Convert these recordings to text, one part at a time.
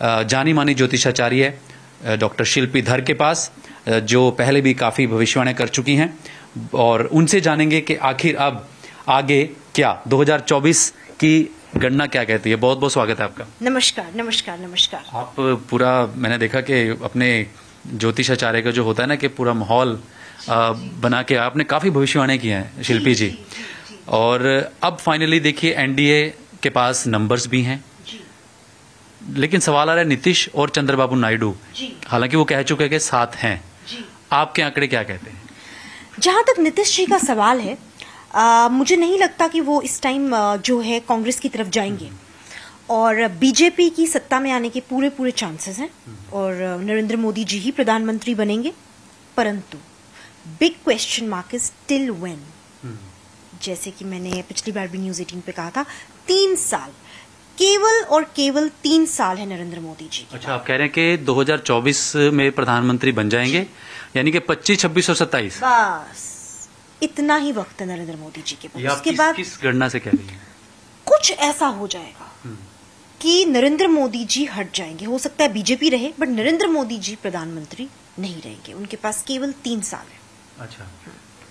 जानी मानी ज्योतिषाचार्य डॉक्टर शिल्पी धर के पास जो पहले भी काफ़ी भविष्यवाणी कर चुकी हैं और उनसे जानेंगे कि आखिर अब आगे क्या 2024 की गणना क्या कहती है। बहुत बहुत स्वागत है आपका। नमस्कार नमस्कार नमस्कार। आप पूरा मैंने देखा कि अपने ज्योतिषाचार्य का जो होता है ना कि पूरा माहौल बना के आपने काफ़ी भविष्यवाणी की हैं शिल्पी जी। और अब फाइनली देखिए एनडीए के पास नंबर्स भी हैं लेकिन सवाल आ रहा है नीतीश और चंद्रबाबू नायडू। हालाँकि वो कह चुके हैं कि साथ हैं। जी। आपके आंकड़े क्या कहते हैं? जहाँ तक नीतीश जी का सवाल है आ, मुझे नहीं लगता कि वो इस टाइम जो है कांग्रेस की तरफ़ जाएँगे। और बीजेपी की सत्ता में आने के पूरे पूरे चांसेस हैं और नरेंद्र मोदी जी ही प्रधानमंत्री बनेंगे। परंतु big question mark is till when जैसे कि मैंने पिछली बार भी न्यूज़ 18 पे कहा था तीन साल केवल और केवल तीन साल है नरेंद्र मोदी जी अच्छा आप कह रहे हैं कि 2024 में प्रधानमंत्री बन जाएँगे? यानी कि 25, 26 और 27 बस। इतना ही वक्त है नरेंद्र मोदी जी के पास। उसके बाद किस गणना से कह रही हैं? कुछ ऐसा हो जाएगा कि नरेंद्र मोदी जी हट जाएँगे। हो सकता है बीजेपी रहे बट नरेंद्र मोदी जी प्रधानमंत्री नहीं रहेंगे। उनके पास केवल तीन साल है। अच्छा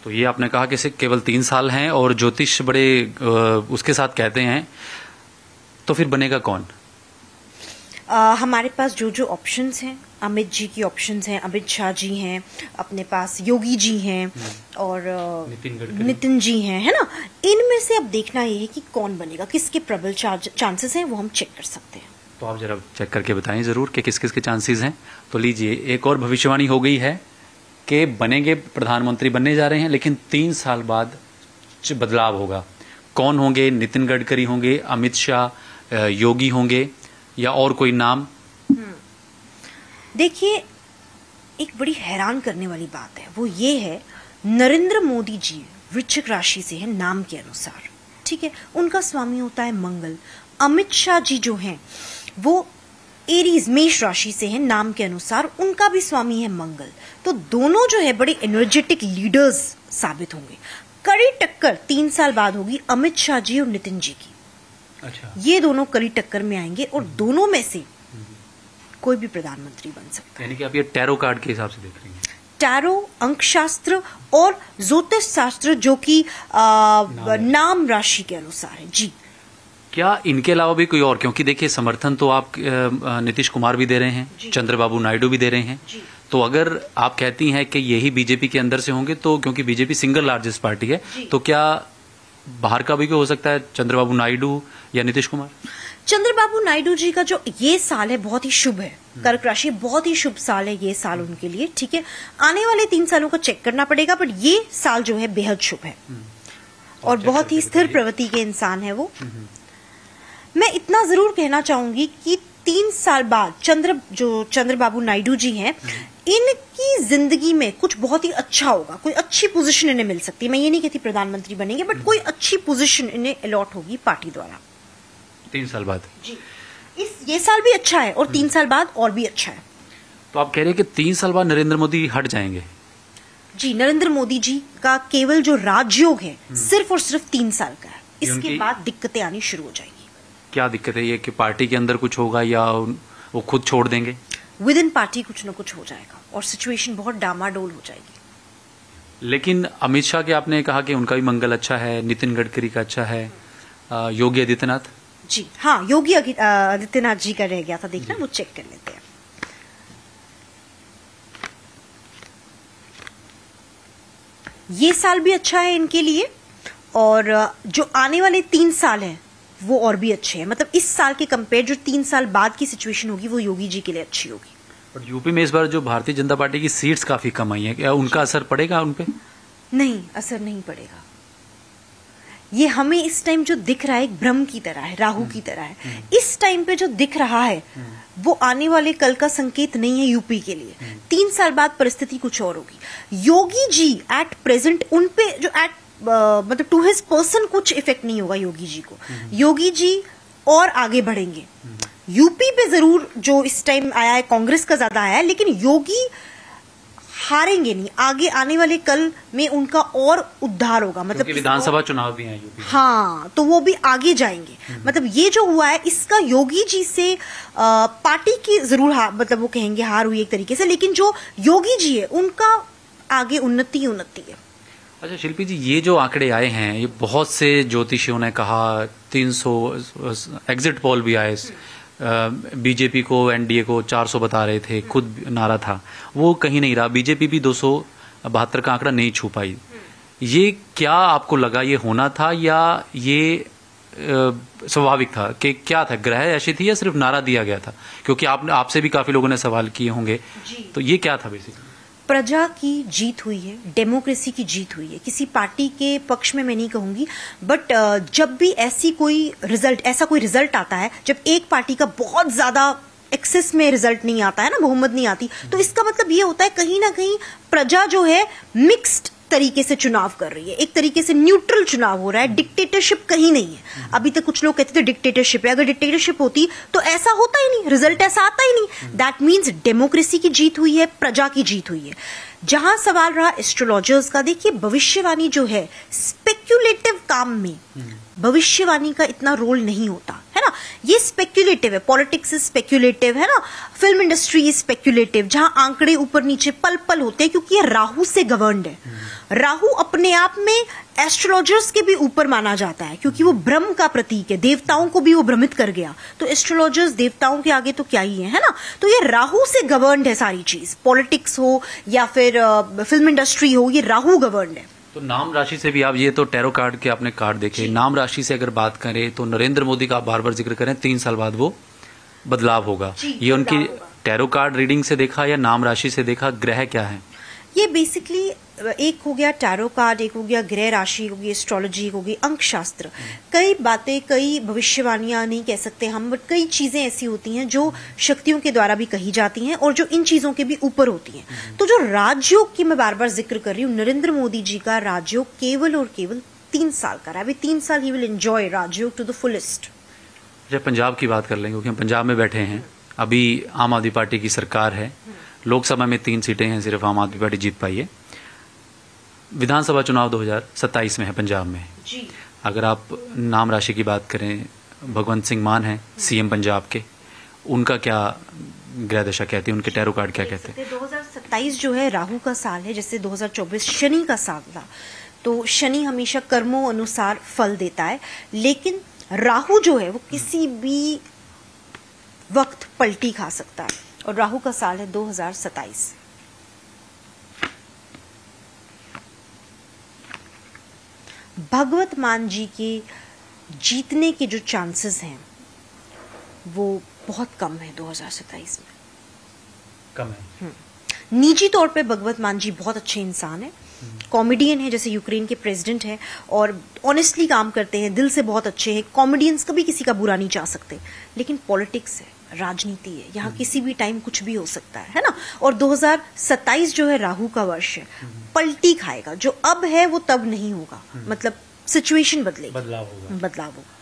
तो ये आपने कहा कि सिर्फ़ केवल तीन साल हैं और ज्योतिष बड़े उसके साथ कहते हैं। तो फिर बनेगा कौन? आ, हमारे पास जो जो ऑप्शंस हैं अमित जी की ऑप्शंस हैं अमित शाह जी हैं अपने पास योगी जी हैं और नितिन नितिन जी हैं है ना? इनमें से अब देखना ये है कि कौन बनेगा किसके प्रबल चांसेस हैं वो हम चेक कर सकते हैं। तो आप जरा चेक करके बताएँ ज़रूर कि किस किस के चांसेस हैं। तो लीजिए एक और भविष्यवाणी हो गई है कि बनेंगे प्रधानमंत्री बनने जा रहे हैं लेकिन तीन साल बाद बदलाव होगा। कौन होंगे? नितिन गडकरी होंगे अमित शाह योगी होंगे या और कोई नाम? देखिए, एक बड़ी हैरान करने वाली बात है। वो ये है, नरेंद्र मोदी जी वृश्चिक राशि से है नाम के अनुसार। ठीक है? उनका स्वामी होता है मंगल। अमित शाह जी जो हैं, वो एरीज मेष राशि से है नाम के अनुसार। उनका भी स्वामी है मंगल। तो दोनों जो है, बड़े एनर्जेटिक लीडर्स साबित होंगे। कड़ी टक्कर तीन साल बाद होगी अमित शाह जी और नितिन जी की। अच्छा। ये दोनों कड़ी टक्कर में आएँगे और दोनों में से कोई भी प्रधानमंत्री बन सकता है। यानी कि आप ये टैरो कार्ड के हिसाब से देख रही हैं। टैरो अंक शास्त्र और ज्योतिष शास्त्र जो कि आ, नाम राशि के अनुसार है। जी। क्या इनके अलावा भी कोई और? क्योंकि देखिए समर्थन तो आप नीतीश कुमार भी दे रहे हैं। चंद्रबाबू नायडू भी दे रहे हैं। तो अगर आप कहती हैं कि यही बीजेपी के अंदर से होंगे तो क्योंकि बीजेपी सिंगल लार्जेस्ट पार्टी है तो क्या बाहर का भी कोई हो सकता है? चंद्रबाबू नायडू या नीतीश कुमार? चंद्रबाबू नायडू जी का जो ये साल है बहुत ही शुभ है। कर्क राशि बहुत ही शुभ साल है ये साल उनके लिए ठीक है? आने वाले तीन सालों को चेक करना पड़ेगा बट ये साल जो है बेहद शुभ है। और बहुत ही स्थिर। प्रवृत्ति के इंसान है वो। मैं इतना ज़रूर कहना चाहूँगी कि तीन साल बाद चंद्र जो चंद्रबाबू नायडू जी हैं इनकी ज़िंदगी में कुछ बहुत ही अच्छा होगा। कोई अच्छी पोजीशन इन्हें मिल सकती है। मैं ये नहीं कहती प्रधानमंत्री बनेंगे बट कोई अच्छी पोजीशन इन्हें अलॉट होगी पार्टी द्वारा। तीन साल बाद? जी। इस ये साल भी अच्छा है और तीन साल बाद और भी अच्छा है। तो आप कह रहे हैं कि तीन साल बाद नरेंद्र मोदी हट जाएँगे? जी नरेंद्र मोदी जी का केवल जो राजयोग है सिर्फ़ और सिर्फ़ तीन साल का है। इसके बाद दिक्कतें आनी शुरू हो जाएगी। क्या दिक्कत है? ये कि पार्टी के अंदर कुछ होगा या वो खुद छोड़ देंगे? विद इन पार्टी कुछ ना कुछ हो जाएगा और सिचुएशन बहुत डामाडोल हो जाएगी। लेकिन अमित शाह के आपने कहा कि उनका भी मंगल अच्छा है नितिन गडकरी का अच्छा है योगी आदित्यनाथ? जी हाँ योगी आदित्यनाथ जी का रह गया था देखना वो चेक कर लेते हैं। ये साल भी अच्छा है इनके लिए और जो आने वाले तीन साल हैं वो और भी अच्छे हैं। मतलब इस साल के कंपेयर जो तीन साल बाद की सिचुएशन होगी वो योगी जी के लिए अच्छी होगी। बट यूपी में इस बार जो भारतीय जनता पार्टी की सीट्स काफ़ी कम आई हैं। क्या उनका असर पड़ेगा उनपे नहीं असर नहीं पड़ेगा। ये हमें इस टाइम जो दिख रहा है एक भ्रम की तरह है राहु की तरह है। इस टाइम पे जो दिख रहा है वो आने वाले कल का संकेत नहीं है यूपी के लिए। तीन साल बाद परिस्थिति कुछ और होगी। योगी जी एट प्रेजेंट उनपे जो एट मतलब टू हिज पर्सन कुछ इफ़ेक्ट नहीं होगा योगी जी को। योगी जी और आगे बढ़ेंगे। यूपी पे ज़रूर जो इस टाइम आया है कांग्रेस का ज़्यादा आया है लेकिन योगी हारेंगे नहीं। आगे आने वाले कल में उनका और उद्धार होगा। मतलब विधानसभा चुनाव भी है यूपी हाँ तो वो भी आगे जाएँगे। हम्म। मतलब ये जो हुआ है इसका योगी जी से आ, पार्टी की ज़रूर मतलब वो कहेंगे हार हुई एक तरीके से लेकिन जो योगी जी है उनका आगे उन्नति उन्नति है। अच्छा शिल्पी जी ये जो आंकड़े आए हैं ये बहुत से ज्योतिषियों ने कहा 300 एग्जिट पोल भी आए बीजेपी को एनडीए को 400 बता रहे थे खुद नारा था। वो कहीं नहीं रहा। बीजेपी भी दो बहत्तर का आंकड़ा नहीं छू पाई। ये क्या आपको लगा ये होना था या ये स्वाभाविक था कि क्या था ग्रह ऐसी थी या सिर्फ़ नारा दिया गया था? क्योंकि आप आपसे भी काफ़ी लोगों ने सवाल किए होंगे। तो ये क्या था बेसिकली प्रजा की जीत हुई है, डेमोक्रेसी की जीत हुई है। किसी पार्टी के पक्ष में मैं नहीं कहूँगी बट जब भी ऐसी कोई रिज़ल्ट ऐसा कोई रिज़ल्ट आता है, जब एक पार्टी का बहुत ज़्यादा एक्सेस में रिज़ल्ट नहीं आता है ना, बहुमत नहीं आती तो इसका मतलब ये होता है कहीं ना कहीं प्रजा जो है मिक्स्ड तरीके से चुनाव कर रही है, एक तरीके से न्यूट्रल चुनाव हो रहा है डिक्टेटरशिप कहीं नहीं है। अभी तक कुछ लोग कहते थे डिक्टेटरशिप है, अगर डिक्टेटरशिप होती तो ऐसा होता ही नहीं रिज़ल्ट ऐसा आता ही नहीं। दैट मीन्स डेमोक्रेसी की जीत हुई है, प्रजा की जीत हुई है। जहाँ सवाल रहा एस्ट्रोलॉजर्स का, देखिए भविष्यवाणी जो है स्पेक्यूलेटिव काम में, भविष्यवाणी का इतना रोल नहीं होता, है ना? ये स्पेक्यूलेटिव है पॉलिटिक्स इज़ स्पेक्यूलेटिव है ना? फ़िल्म इंडस्ट्री इज़ स्पेक्यूलेटिव जहाँ आंकड़े ऊपर नीचे पल पल होते हैं, क्योंकि ये राहु से गवर्नड है। राहु अपने आप में एस्ट्रोलॉजर्स के भी ऊपर माना जाता है, क्योंकि वो ब्रह्म का प्रतीक है, देवताओं को भी वो भ्रमित कर गया। तो एस्ट्रोलॉजर्स देवताओं के आगे तो क्या ही है है ना? तो ये राहु से गवर्नड है सारी चीज़ पॉलिटिक्स हो या फिर फ़िल्म इंडस्ट्री हो, ये राहु गवर्नड है। तो नाम राशि से भी आप ये तो टेरो कार्ड के आपने कार्ड देखे। नाम राशि से अगर बात करें तो नरेंद्र मोदी का आप बार बार ज़िक्र करें तीन साल बाद वो बदलाव होगा। ये उनकी टेरो कार्ड रीडिंग से देखा या नाम राशि से देखा ग्रह क्या है? ये बेसिकली एक हो गया टैरो कार्ड एक हो गया ग्रह राशि हो गई एस्ट्रोलॉजी हो गई अंक शास्त्र कई बातें, कई भविष्यवाणियाँ नहीं कह सकते हम बट कई चीज़ें ऐसी होती हैं जो शक्तियों के द्वारा भी कही जाती हैं और जो इन चीज़ों के भी ऊपर होती हैं। तो जो राजयोग की मैं बार बार ज़िक्र कर रही हूँ, नरेंद्र मोदी जी का राजयोग केवल और केवल तीन साल का रहा अभी तीन साल ही will enjoy Rajyog to the fullest जब पंजाब की बात कर लेंगे क्योंकि हम पंजाब में बैठे हैं, अभी आम आदमी पार्टी की सरकार है। लोकसभा में तीन सीटें हैं, सिर्फ़ आम आदमी पार्टी जीत पाई है। विधानसभा चुनाव 2027 में है पंजाब में। जी। अगर आप नाम राशि की बात करें भगवंत सिंह मान है सीएम पंजाब के। उनका क्या ग्रह दशा कहती है? उनके टैरो कार्ड क्या कहते हैं? 2027 जो है राहु का साल है जैसे 2024 शनि का साल था। तो शनि हमेशा कर्मों अनुसार फल देता है लेकिन राहु जो है वो किसी भी वक्त पलटी खा सकता है। और राहु का साल है 2027 भगवत मान जी के जीतने के जो चांसेस हैं वो बहुत कम है 2027 में। कम है। हम्म। निजी तौर पे भगवत मान जी बहुत अच्छे इंसान है। कॉमेडियन है जैसे यूक्रेन के प्रेसिडेंट हैं और ऑनेस्टली काम करते हैं दिल से बहुत अच्छे हैं। कॉमेडियंस कभी किसी का बुरा नहीं चाह सकते लेकिन पॉलिटिक्स है। राजनीति है। यहाँ हम्म। किसी भी टाइम कुछ भी हो सकता है है ना? और 2027 जो है राहु का वर्ष है हम्म। पलटी खाएगा। जो अब है वो तब नहीं होगा। हम्म। मतलब सिचुएशन बदलेगी। बदलाव होगा। बदलाव होगा।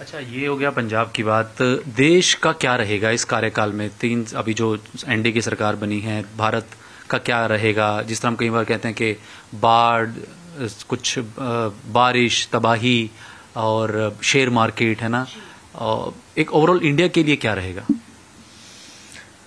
अच्छा ये हो गया पंजाब की बात। देश का क्या रहेगा इस कार्यकाल में? तीन अभी जो एनडीए की सरकार बनी है भारत का क्या रहेगा? जिस तरह हम कई बार कहते हैं कि बाढ़ कुछ बारिश तबाही और शेयर मार्केट है ना? एक ओवरऑल इंडिया के लिए क्या रहेगा?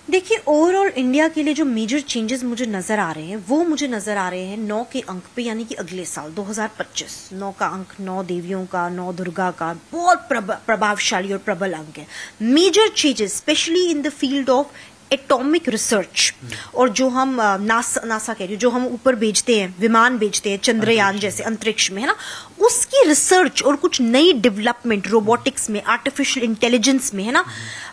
देखिए ओवरऑल इंडिया के लिए जो मेजर चेंजेस मुझे नज़र आ रहे हैं, वो मुझे नज़र आ रहे हैं नौ के अंक पे, यानी कि अगले साल 2025 नौ का अंक, नौ देवियों का, नौ दुर्गा का, बहुत प्रभावशाली और प्रबल अंक है। Major changes specially in the field of atomic research और जो हम नासा नासा कह रही हूँ जो हम ऊपर भेजते हैं विमान भेजते हैं चंद्रयान जैसे अंतरिक्ष में है ना? उसकी रिसर्च और कुछ नई डेवलपमेंट रोबोटिक्स में आर्टिफिशियल इंटेलिजेंस में है ना?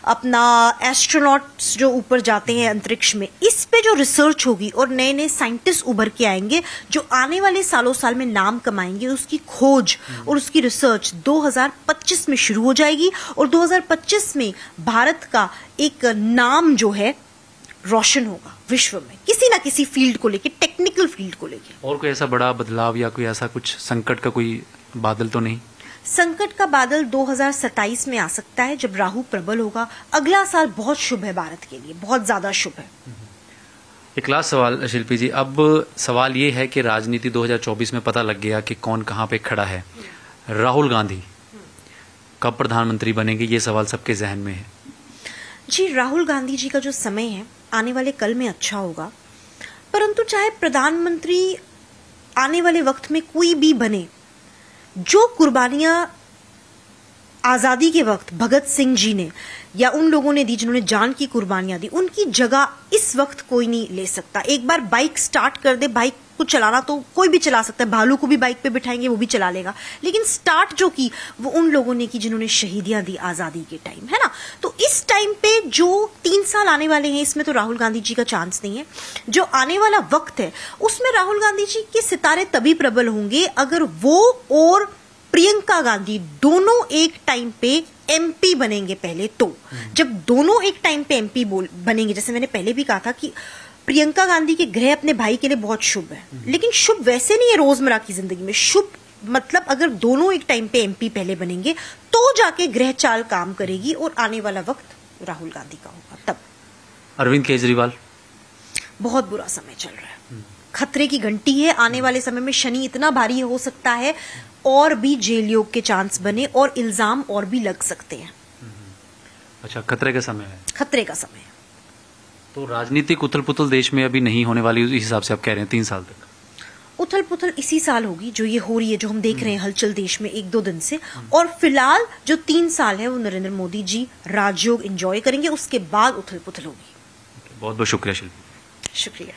अपना एस्ट्रोनॉट्स जो ऊपर जाते हैं अंतरिक्ष में इस पे जो रिसर्च होगी और नए नए साइंटिस्ट उभर के आएँगे जो आने वाले सालों साल में नाम कमाएँगे उसकी खोज और उसकी रिसर्च 2025 में शुरू हो जाएगी और 2025 में भारत का एक नाम जो है रोशन होगा विश्व में। किसी ना किसी फ़ील्ड को लेके टेक्निकल फ़ील्ड को लेके। और कोई ऐसा बड़ा बदलाव या कोई ऐसा कुछ संकट का कोई बादल तो नहीं? संकट का बादल 2027 में आ सकता है जब राहु प्रबल होगा। अगला साल बहुत शुभ है भारत के लिए बहुत ज़्यादा शुभ है। एक लास्ट सवाल शिल्पी जी। अब सवाल ये है कि राजनीति 2024 में पता लग गया कि कौन कहाँ पे खड़ा है। राहुल गांधी कब प्रधानमंत्री बनेंगे ये सवाल सबके जहन में है। जी राहुल गांधी जी का जो समय है आने वाले कल में अच्छा होगा। परंतु चाहे प्रधानमंत्री आने वाले वक्त में कोई भी बने, जो कुर्बानियाँ आज़ादी के वक्त भगत सिंह जी ने या उन लोगों ने दी जिन्होंने जान की कुर्बानियाँ दी, उनकी जगह इस वक्त कोई नहीं ले सकता। एक बार बाइक स्टार्ट कर दे, बाइक को चलाना तो कोई भी चला सकता है, भालू को भी बाइक पे बिठाएँगे, वो भी चला लेगा। लेकिन स्टार्ट जो की, वो उन लोगों ने की जिन्होंने शहीदियाँ दी आज़ादी के टाइम, है ना? तो इस टाइम पे जो तीन साल आने वाले हैं, इसमें तो राहुल गांधी जी का चांस नहीं है। जो आने वाला वक्त है, उसमें राहुल गांधी जी के सितारे तभी प्रबल होंगे अगर वो और प्रियंका गांधी दोनों एक टाइम पे एमपी बनेंगे पहले तो। जब दोनों एक टाइम पे एमपी बोल बनेंगे जैसे मैंने पहले भी कहा था कि प्रियंका गांधी के ग्रह अपने भाई के लिए बहुत शुभ है लेकिन शुभ वैसे नहीं है रोज़मर्रा की ज़िंदगी में। शुभ मतलब अगर दोनों एक टाइम पे एमपी पहले बनेंगे तो जाके ग्रह चाल काम करेगी और आने वाला वक्त राहुल गांधी का होगा तब। अरविंद केजरीवाल। बहुत बुरा समय चल रहा है। खतरे की घंटी है आने वाले समय में शनि इतना भारी हो सकता है और भी जेल योग के चांस बने और इल्ज़ाम और भी लग सकते हैं। अच्छा खतरे का समय है। खतरे का समय है। तो राजनीतिक उथल पुथल देश में अभी नहीं होने वाली उस हिसाब से आप कह रहे हैं तीन साल तक? उथल पुथल इसी साल होगी जो ये हो रही है जो हम देख रहे हैं हलचल देश में एक दो दिन से। और फ़िलहाल जो तीन साल है वो नरेंद्र मोदी जी राजयोग एंजॉय करेंगे उसके बाद उथल पुथल होगी। बहुत बहुत शुक्रिया शिल्पी। शुक्रिया।